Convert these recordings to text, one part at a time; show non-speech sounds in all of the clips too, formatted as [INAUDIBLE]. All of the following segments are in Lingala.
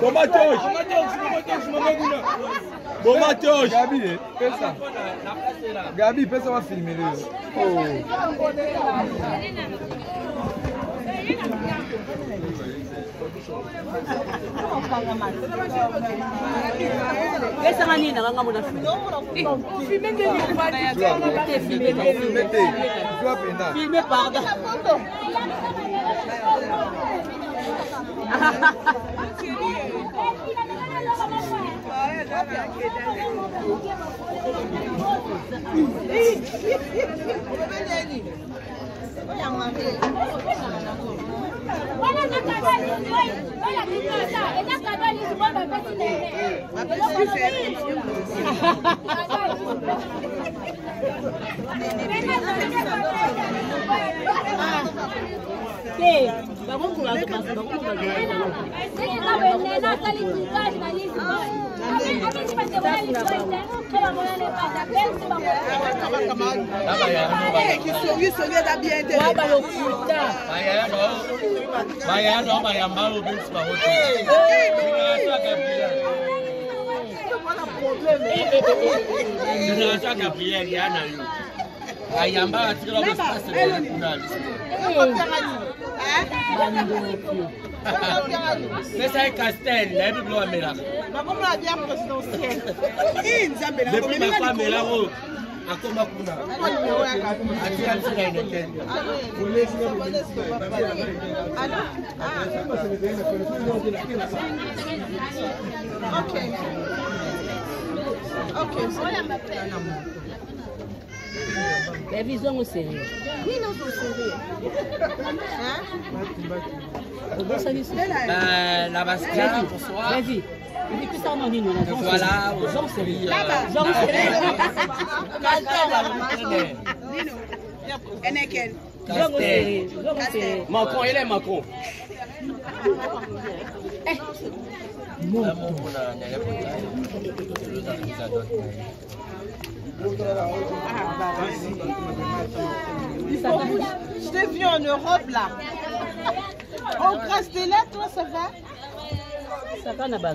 boma tosh boma tosh gabi pesa bafilme lelo esanga nini nakanga mona filme pardon Oya mami. bakomukulato basi bakomukulato bayaya no bayamba oyo bisi baotinasa gabriel yanayo ayamba atikela bosasa kuna pesa ye castel na yebi biloko amelakadepuis mako amelaka oyo akoma kuna atia ntina ene te Okay. Okay. So, bayebi zongo sérieux obosalisola basbavi ebipisano nini voilà zongo sérieux zongo sérieux Eneken. Macron, il est Macron. Eh. Moto. Je t'ai vu en Europe là. On Grèce, là, toi, ça va Ça va, n'a pas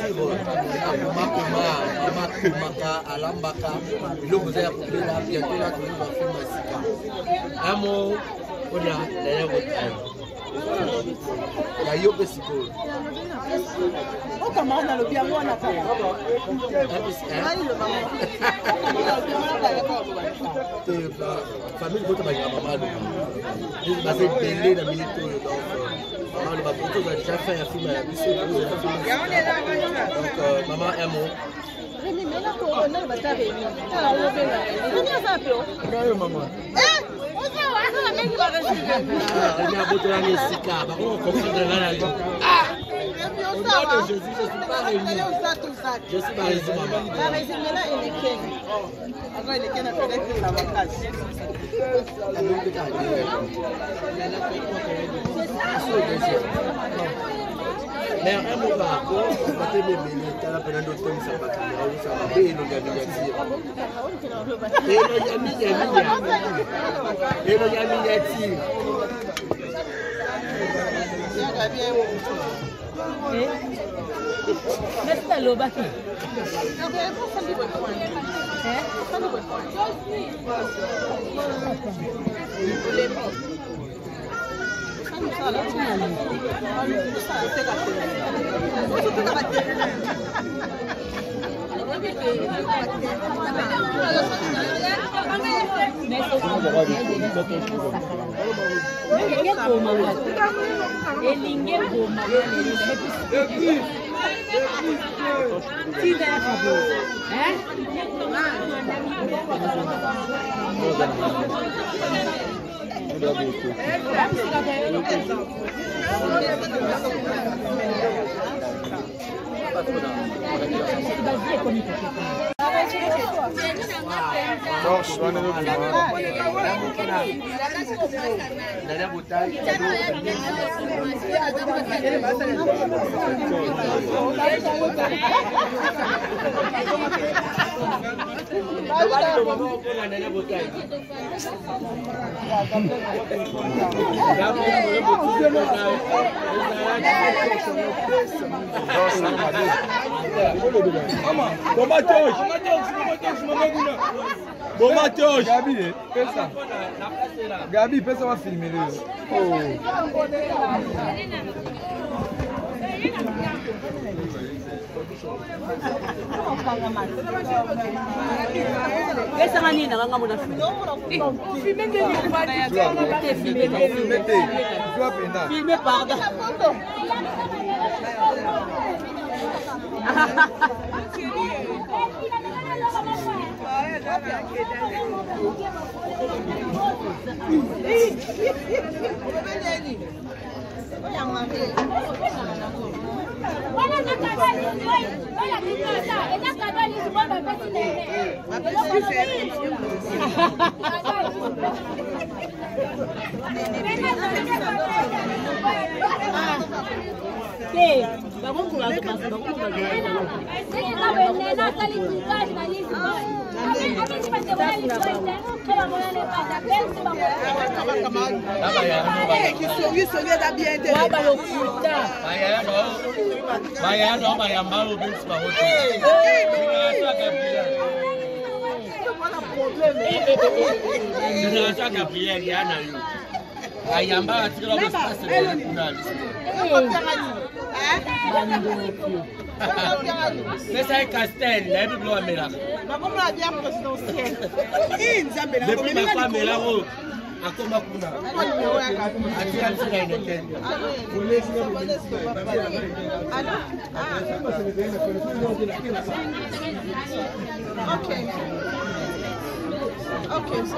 makoma amakomaka alambaka biloko eza ya kobela bientôt na toyeba filme ya sika amo mpona lelevotime nayo mpe sikoyo okamaka nalobi yango wana famille kota balinga mama loba baza ebele na minute oyo mama loba po toza deja fin ya filme ya biso donc euh, mama mo rémi mena ko na bata rémi tala lobenga rémi aza pe o nayo ah, mama eh abotolaka esika bakoma kokonfondre nga na yo de Jésus, je ne mais un mot par rapport batememele tala mpena ndo tomisa bakamera osala mpe elongi ya miniatire elongi ya miniaminia elongi ya miniatire nesi nalobaki Thank you. elinge boma elinge boma tina kabo eh agradeço. Non, je suis un homme. La bouteille. boma toge boma toge gabi e pesa gabi pesa bafilmele yo esanga nini nakanga mona filme pardon oyanga [LAUGHS] bakonkula bakonkula bayaya na bayamba oyo bisi baotoaa gabriel ya na yo ayamba atikela obesipasele kuna pesa ye castel nayebi bilo amelakadepuis mako amelako akoma kuna atia ntina eneken Okay. Okay. So,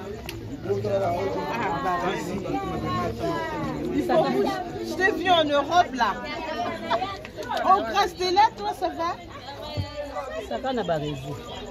Je t'ai vu en Europe là. On crasse de là, toi, ça va Ça va, Nabarezi.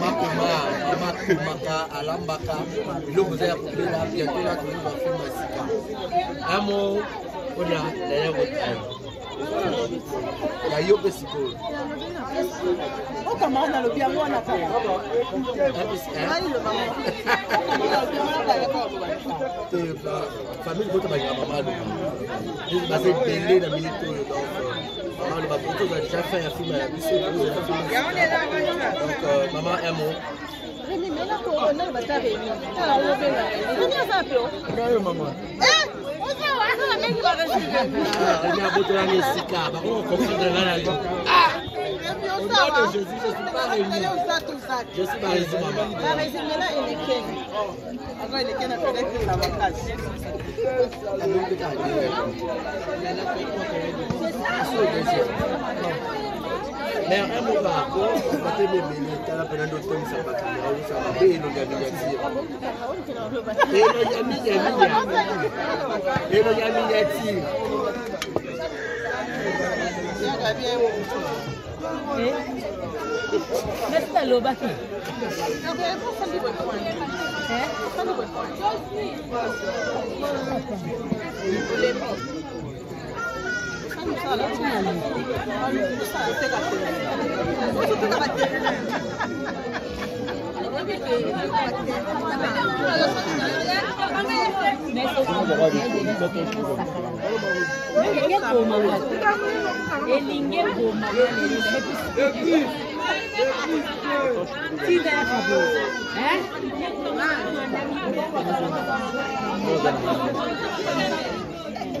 makoma amakomaka alambaka biloko eza ya kolela bientôt nakomi bafilme ya sika amo mpona nayakotaa yayo mpe sikoyo okamara nalobi yango wana kaka famille kota balinga mama aloba baza ebele na minite oyo donc baloba po toza déjà fin ya filme ya biso donc mama mo ngayo mama abotolanga esika bakoma comprendre nga na yo Au nom de Jésus, je suis pas réuni. Je suis pas réuni, maman. Ah, fo dese mais un mot par rapport batemebele tala mpena nde otomisa bakamera osala mpe elongaminyatia elongaminyaminyaa elongaminyatir esinalobaki Eh? elenge Thank you.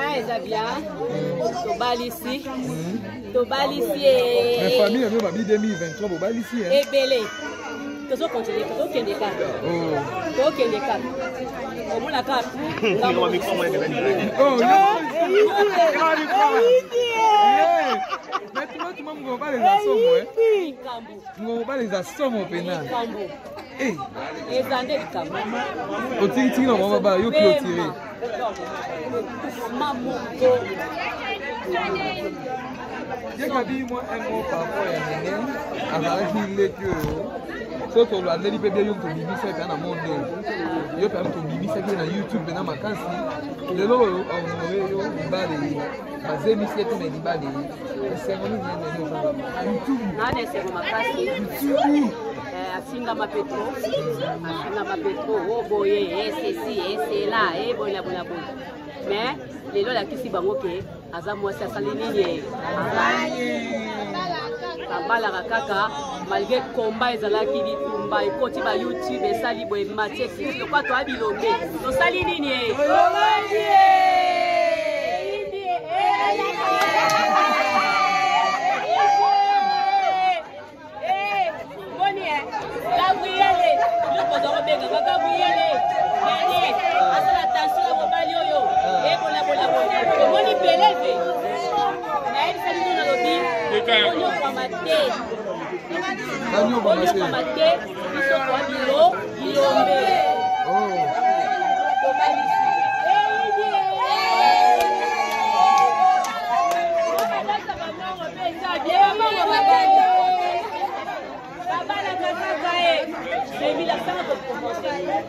ah eza bien tobalisi hmm. tobalisi famille yango babi 2023 bobalisi ebele tozokontinue tozokende kaka oh. tokende kaka omona kaka mobali eza somo mpenza Eh. eza nde likambo otikitiki oh, na mama bala yoki otire ma moto yeka bi mwa mo parapor ya nene azalaki leki oyo so tolandeli mpe bie yo tobimisa epea na monde yo mpe tobimisa mpe na youtube mpe na makasi lelo euh, oyo ahonore yo mibale bazemisi ye mpe na libale esengo nini yanene eza na youtube asingama petro asingama petro o oh, boye esesi eh, esela eh, e eh, boyela boyela boye me lelo alakisi bango ke aza mwasi asali nini abalaka kaka malgré komba ezalaki bitumba ekoti ba youtube esali boye matie kiti lokwa toya bilombe tosali nini te banyokama te bisoko ya bilo bilombe Baby, la femme va commencer.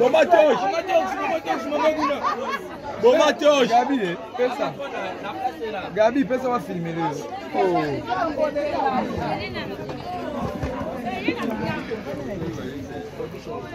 bomatoge bomatoge gabi pesa bafilme lelo oh.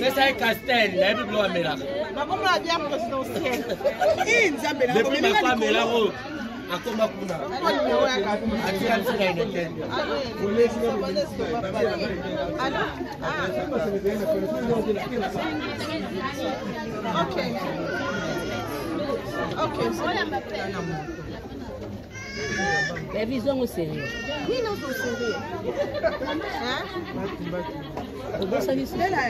mesa ye castel na yebi biloko amelakadepuis mako amelako akoma kuna atika misika ene te Okay. Okay. So, La vie est sérieux. Oui, non, c'est sérieux. Hein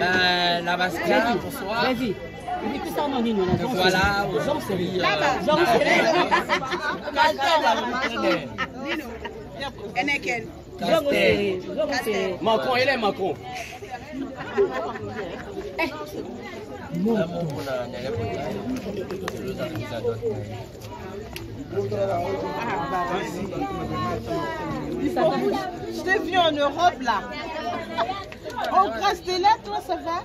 euh, La Bastia, bonsoir. La vie. Il est plus ça, non, non, non. Voilà, Jean Sérieux. Jean Sérieux. Eneken. Macron, il est Macron. Eh. Moto. Je t'ai vu en Europe là. On Grèce, t'es là, toi, ça va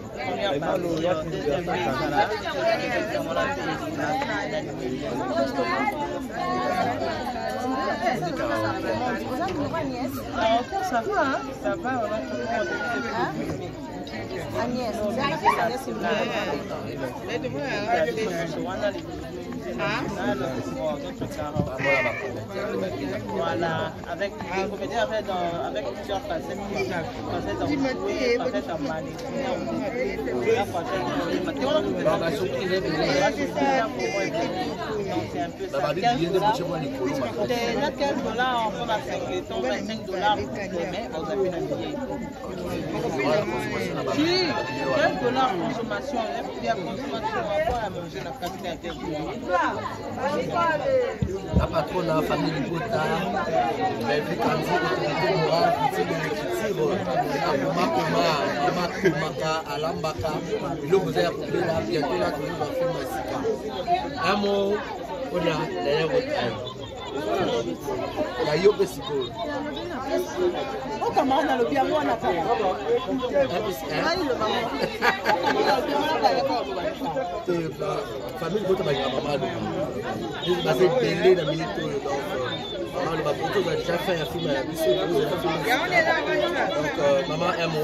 Ça va, hein Ça va, on va tout le monde. Voilà, avec avec, avec plusieurs facettes. Facettes en c'est un peu ça. 15 dollars, on a on on a Si, on dollars consommation, on la patronne la famille du Bota, mais vu qu'en dit l'autorité morale, dit le kitiro, akoma koma, koma komaka, alambaka, biloko za ya kobela bientôt la toyeba filmasika. Un mot, on a l'élève au travail. na yo mpe sikoyo okamara nalobi yango wana famille kota balinga mama aloba baza ebele na minite oyo mama aloba po toza deja fin ya filme ya biso donc euh, mama mo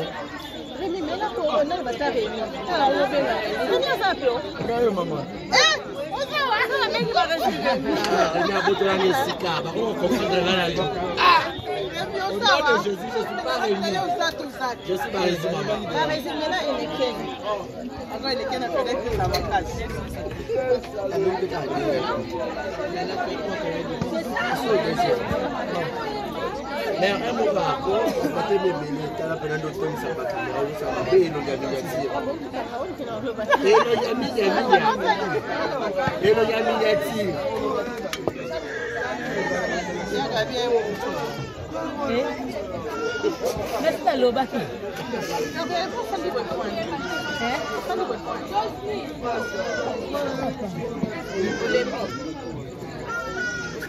rémi mena ko naloba ta rémi tala lobenga rémi aza peo ayo mama Je suis pas résumé. nga là, je suis pas Je suis pas mais un mot par rapport batememele tala mpena ndo tomisa bakamera osala mpe elongi ya miniatire elongi ya mingi ya mingi elongi ya miniatire nesi nalobaki Thank you.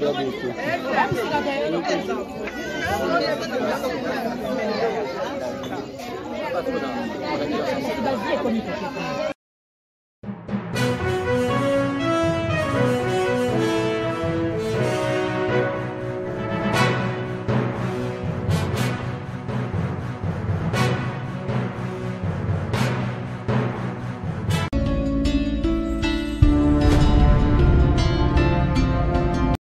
Brabuco. Thank you.